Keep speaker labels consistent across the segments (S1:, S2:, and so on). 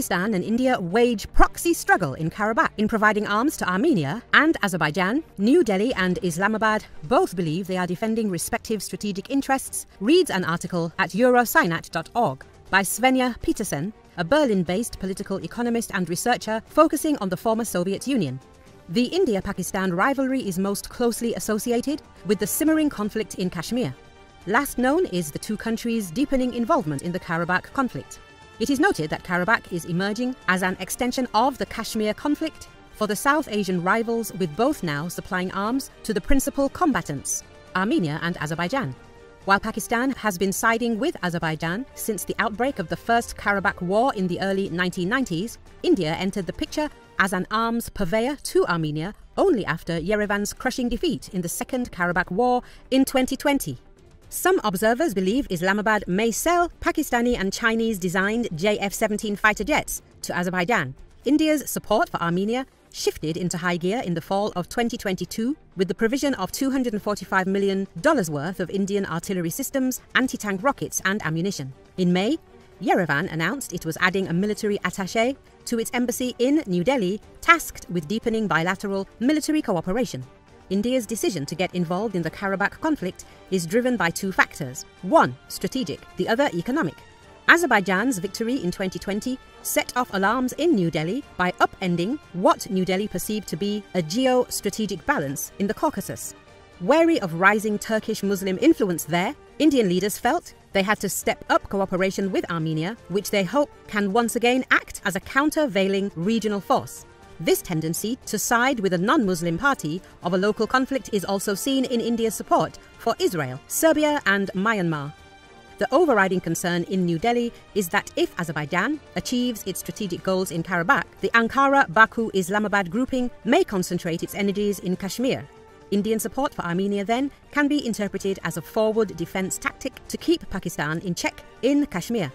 S1: Pakistan and India wage proxy struggle in Karabakh in providing arms to Armenia and Azerbaijan, New Delhi and Islamabad both believe they are defending respective strategic interests, reads an article at eurasianet.org by Svenja Petersen, a Berlin based political economist and researcher focusing on the former Soviet Union. The India Pakistan rivalry is most closely associated with the simmering conflict in Kashmir. Last known is the two countries' deepening involvement in the Karabakh conflict. It is noted that Karabakh is emerging as an extension of the Kashmir conflict for the South Asian rivals, with both now supplying arms to the principal combatants, Armenia and Azerbaijan. While Pakistan has been siding with Azerbaijan since the outbreak of the First Karabakh War in the early 1990s, India entered the picture as an arms purveyor to Armenia only after Yerevan's crushing defeat in the Second Karabakh War in 2020. Some observers believe Islamabad may sell Pakistani and Chinese designed JF 17 fighter jets to Azerbaijan. India's support for Armenia shifted into high gear in the fall of 2022 with the provision of $245 million worth of Indian artillery systems, anti tank rockets, and ammunition. In May, Yerevan announced it was adding a military attaché to its embassy in New Delhi, tasked with deepening bilateral military cooperation. India's decision to get involved in the Karabakh conflict is driven by two factors. One, strategic, the other, economic. Azerbaijan's victory in 2020 set off alarms in New Delhi by upending what New Delhi perceived to be a geo-strategic balance in the Caucasus. Wary of rising Turkish Muslim influence there, Indian leaders felt they had to step up cooperation with Armenia, which they hope can once again act as a countervailing regional force. This tendency to side with a non Muslim party of a local conflict is also seen in India's support for Israel, Serbia, and Myanmar. The overriding concern in New Delhi is that if Azerbaijan achieves its strategic goals in Karabakh, the Ankara Baku Islamabad grouping may concentrate its energies in Kashmir. Indian support for Armenia then can be interpreted as a forward defense tactic to keep Pakistan in check in Kashmir.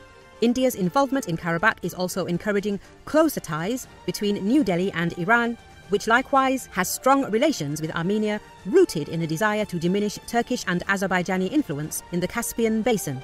S1: India's involvement in Karabakh is also encouraging closer ties between New Delhi and Iran, which likewise has strong relations with Armenia, rooted in a desire to diminish Turkish and Azerbaijani influence in the Caspian Basin.